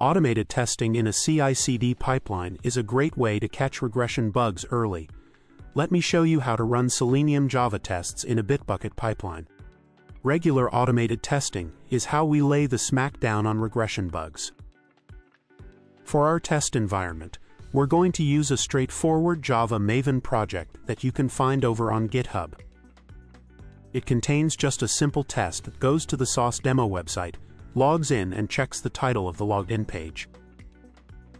Automated testing in a CI/CD pipeline is a great way to catch regression bugs early. Let me show you how to run Selenium Java tests in a Bitbucket pipeline. Regular automated testing is how we lay the smackdown on regression bugs. For our test environment, we're going to use a straightforward Java Maven project that you can find over on GitHub. It contains just a simple test that goes to the Sauce demo website logs in and checks the title of the logged in page.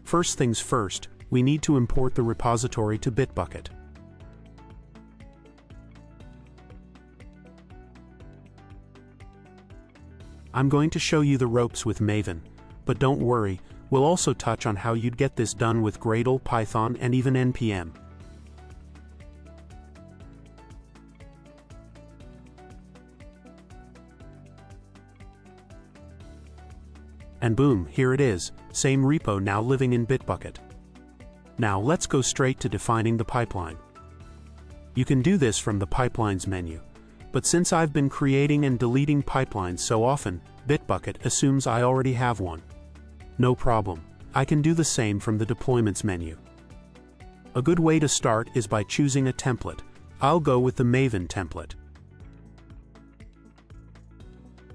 First things first, we need to import the repository to Bitbucket. I'm going to show you the ropes with Maven, but don't worry, we'll also touch on how you'd get this done with Gradle, Python, and even NPM. And boom, here it is, same repo now living in Bitbucket. Now let's go straight to defining the pipeline. You can do this from the Pipelines menu, but since I've been creating and deleting pipelines so often, Bitbucket assumes I already have one. No problem, I can do the same from the Deployments menu. A good way to start is by choosing a template. I'll go with the Maven template.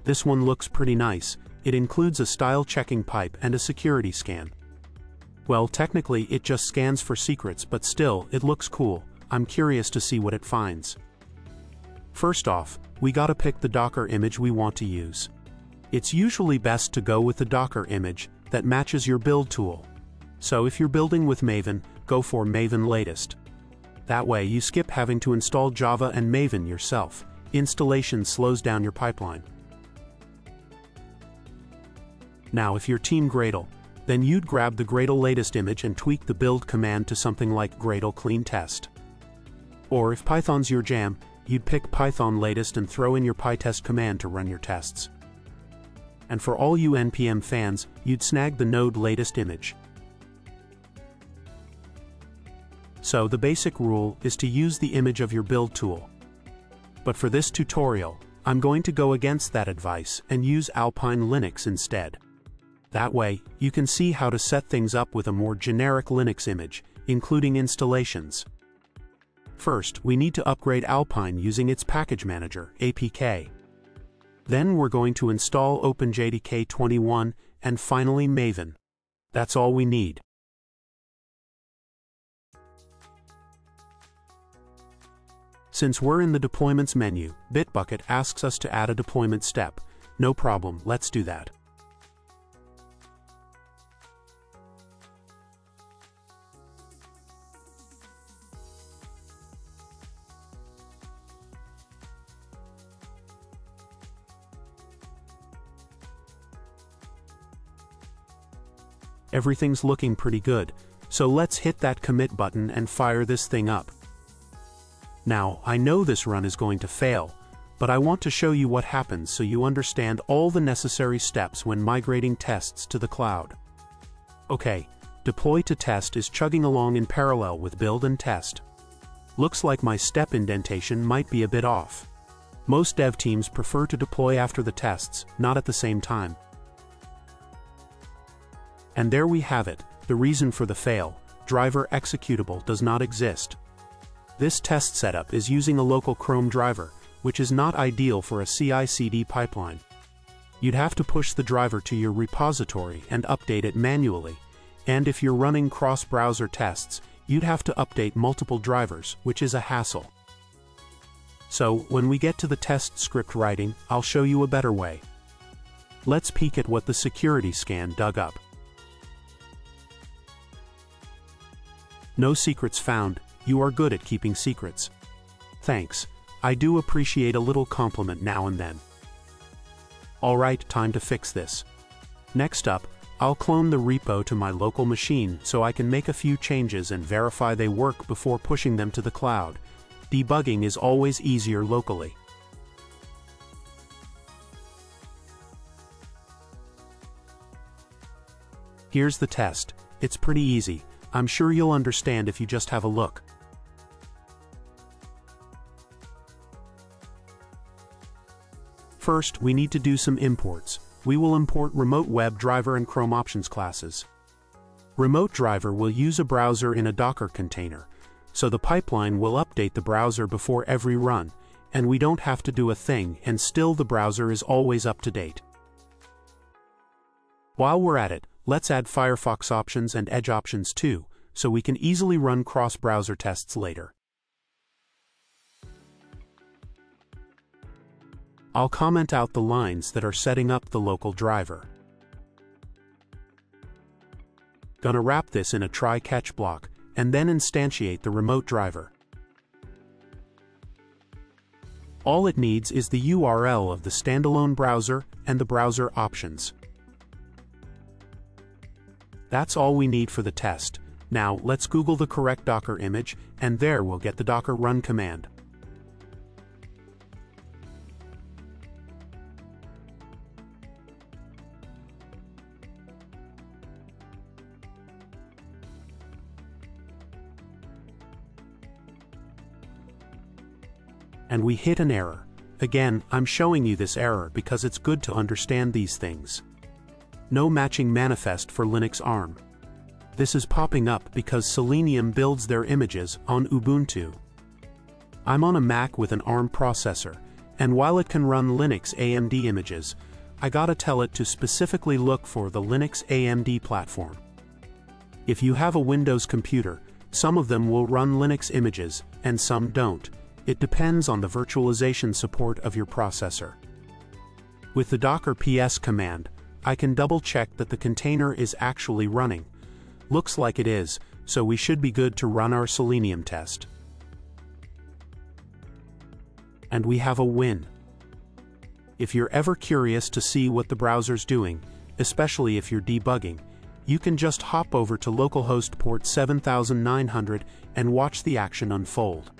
This one looks pretty nice, it includes a style checking pipe and a security scan. Well, technically it just scans for secrets, but still, it looks cool. I'm curious to see what it finds. First off, we gotta pick the Docker image we want to use. It's usually best to go with the Docker image that matches your build tool. So if you're building with Maven, go for Maven Latest. That way you skip having to install Java and Maven yourself. Installation slows down your pipeline. Now if you're Team Gradle, then you'd grab the Gradle latest image and tweak the build command to something like Gradle clean test. Or if Python's your jam, you'd pick Python latest and throw in your pytest command to run your tests. And for all you NPM fans, you'd snag the node latest image. So the basic rule is to use the image of your build tool. But for this tutorial, I'm going to go against that advice and use Alpine Linux instead. That way, you can see how to set things up with a more generic Linux image, including installations. First, we need to upgrade Alpine using its package manager, APK. Then we're going to install OpenJDK 21 and finally Maven. That's all we need. Since we're in the Deployments menu, Bitbucket asks us to add a deployment step. No problem, let's do that. Everything's looking pretty good, so let's hit that commit button and fire this thing up. Now, I know this run is going to fail, but I want to show you what happens so you understand all the necessary steps when migrating tests to the cloud. Okay, deploy to test is chugging along in parallel with build and test. Looks like my step indentation might be a bit off. Most dev teams prefer to deploy after the tests, not at the same time. And there we have it, the reason for the fail, driver executable does not exist. This test setup is using a local Chrome driver, which is not ideal for a CI-CD pipeline. You'd have to push the driver to your repository and update it manually, and if you're running cross-browser tests, you'd have to update multiple drivers, which is a hassle. So, when we get to the test script writing, I'll show you a better way. Let's peek at what the security scan dug up. No secrets found, you are good at keeping secrets. Thanks, I do appreciate a little compliment now and then. Alright, time to fix this. Next up, I'll clone the repo to my local machine so I can make a few changes and verify they work before pushing them to the cloud. Debugging is always easier locally. Here's the test. It's pretty easy. I'm sure you'll understand if you just have a look. First, we need to do some imports. we will import Remote Web Driver and Chrome Options classes. Remote Driver will use a browser in a Docker container, so the pipeline will update the browser before every run, and we don't have to do a thing and still the browser is always up to date. While we're at it, let's add Firefox options and Edge options too, so we can easily run cross-browser tests later. I'll comment out the lines that are setting up the local driver. Gonna wrap this in a try-catch block, and then instantiate the remote driver. All it needs is the URL of the standalone browser and the browser options. That's all we need for the test. Now let's Google the correct Docker image, and there we'll get the docker run command. and we hit an error. Again, I'm showing you this error because it's good to understand these things. No matching manifest for Linux ARM. This is popping up because Selenium builds their images on Ubuntu. I'm on a Mac with an ARM processor, and while it can run Linux AMD images, I gotta tell it to specifically look for the Linux AMD platform. If you have a Windows computer, some of them will run Linux images, and some don't, it depends on the virtualization support of your processor. With the docker ps command, I can double-check that the container is actually running. Looks like it is, so we should be good to run our Selenium test. And we have a win. If you're ever curious to see what the browser's doing, especially if you're debugging, you can just hop over to localhost port 7900 and watch the action unfold.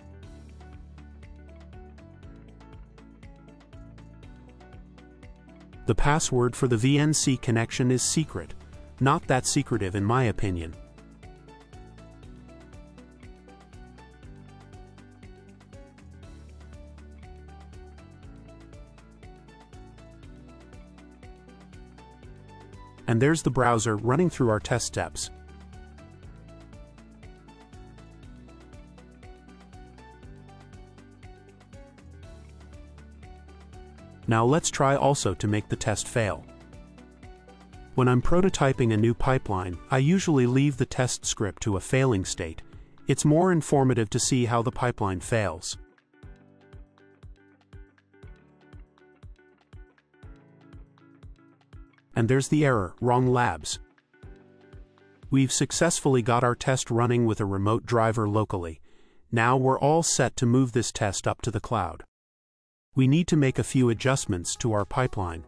The password for the VNC connection is secret. Not that secretive in my opinion. And there's the browser running through our test steps. Now let's try also to make the test fail. When I'm prototyping a new pipeline, I usually leave the test script to a failing state. It's more informative to see how the pipeline fails. And there's the error, wrong labs. We've successfully got our test running with a remote driver locally. Now we're all set to move this test up to the cloud we need to make a few adjustments to our pipeline.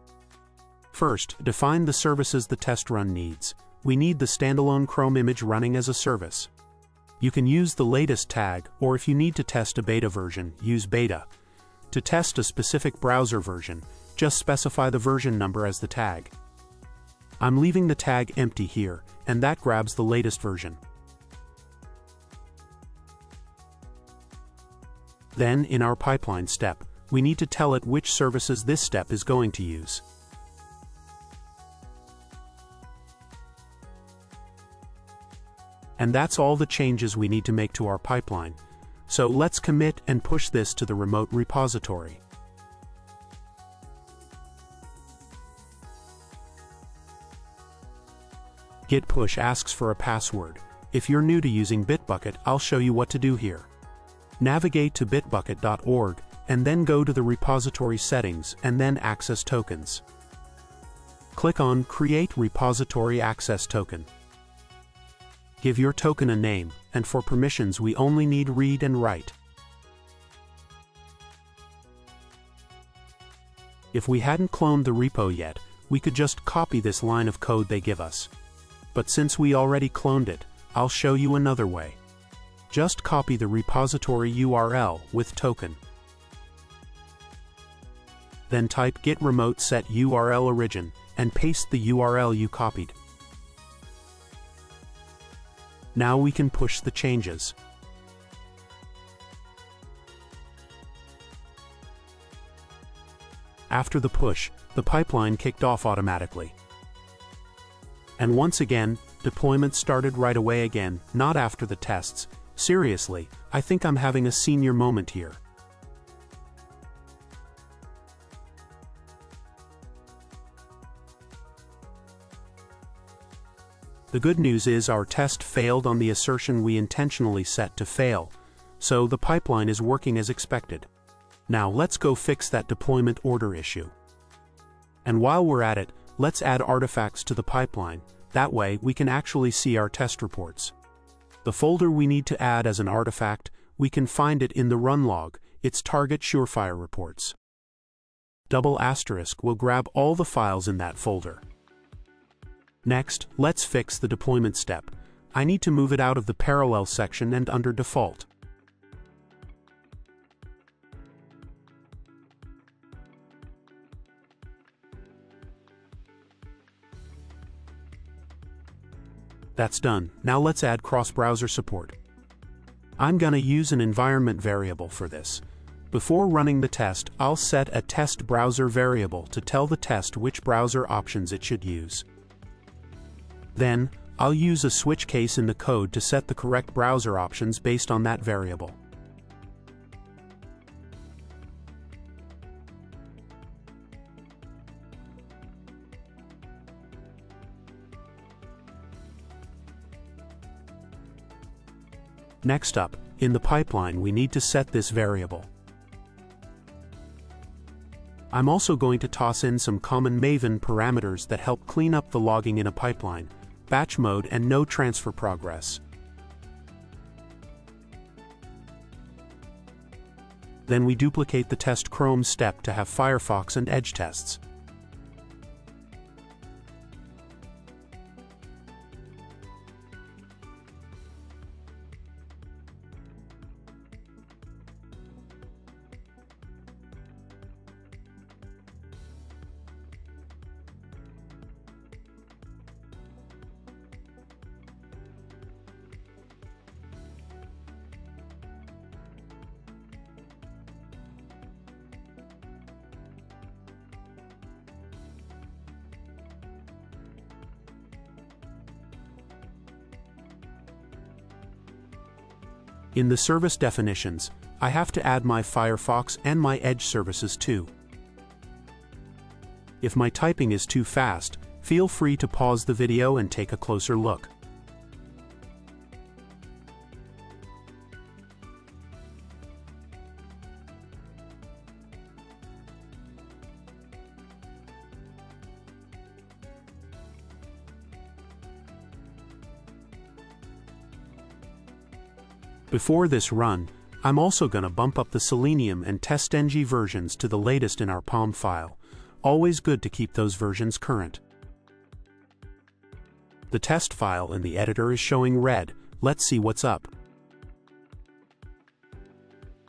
First, define the services the test run needs. We need the standalone Chrome image running as a service. You can use the latest tag, or if you need to test a beta version, use beta. To test a specific browser version, just specify the version number as the tag. I'm leaving the tag empty here, and that grabs the latest version. Then, in our pipeline step, we need to tell it which services this step is going to use. And that's all the changes we need to make to our pipeline. So let's commit and push this to the remote repository. Git push asks for a password. If you're new to using Bitbucket, I'll show you what to do here. Navigate to bitbucket.org and then go to the repository settings and then access tokens. Click on Create Repository Access Token. Give your token a name, and for permissions we only need read and write. If we hadn't cloned the repo yet, we could just copy this line of code they give us. But since we already cloned it, I'll show you another way. Just copy the repository URL with token then type git remote set URL origin and paste the URL you copied. Now we can push the changes. After the push, the pipeline kicked off automatically. And once again, deployment started right away again, not after the tests. Seriously, I think I'm having a senior moment here. The good news is our test failed on the assertion we intentionally set to fail, so the pipeline is working as expected. Now let's go fix that deployment order issue. And while we're at it, let's add artifacts to the pipeline, that way we can actually see our test reports. The folder we need to add as an artifact, we can find it in the run log, its target surefire reports. Double asterisk will grab all the files in that folder. Next, let's fix the deployment step. I need to move it out of the parallel section and under default. That's done. Now let's add cross-browser support. I'm gonna use an environment variable for this. Before running the test, I'll set a test browser variable to tell the test which browser options it should use. Then, I'll use a switch case in the code to set the correct browser options based on that variable. Next up, in the pipeline we need to set this variable. I'm also going to toss in some common Maven parameters that help clean up the logging in a pipeline, batch mode, and no transfer progress. Then we duplicate the test Chrome step to have Firefox and Edge tests. In the service definitions, I have to add my Firefox and my Edge services too. If my typing is too fast, feel free to pause the video and take a closer look. Before this run, I'm also going to bump up the Selenium and TestNG versions to the latest in our POM file. Always good to keep those versions current. The test file in the editor is showing red. Let's see what's up.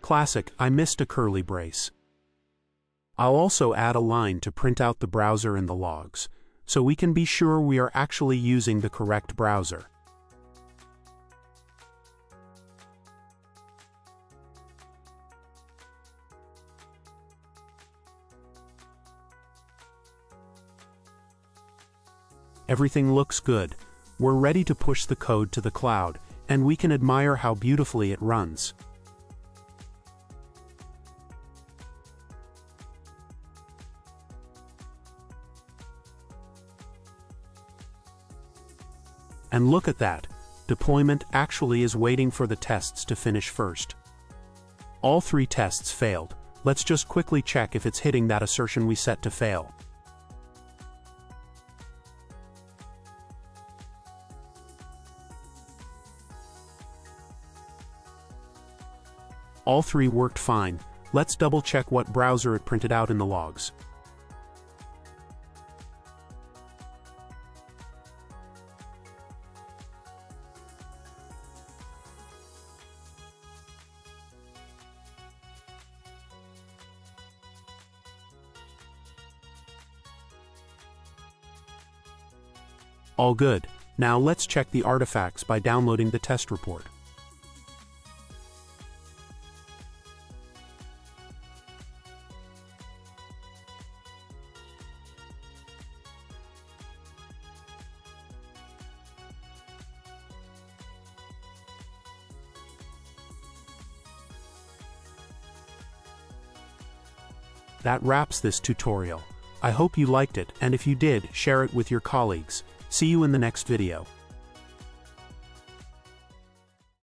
Classic, I missed a curly brace. I'll also add a line to print out the browser and the logs, so we can be sure we are actually using the correct browser. Everything looks good. We're ready to push the code to the cloud, and we can admire how beautifully it runs. And look at that, deployment actually is waiting for the tests to finish first. All three tests failed. Let's just quickly check if it's hitting that assertion we set to fail. All three worked fine. Let's double check what browser it printed out in the logs. All good. Now let's check the artifacts by downloading the test report. That wraps this tutorial. I hope you liked it and if you did, share it with your colleagues. See you in the next video.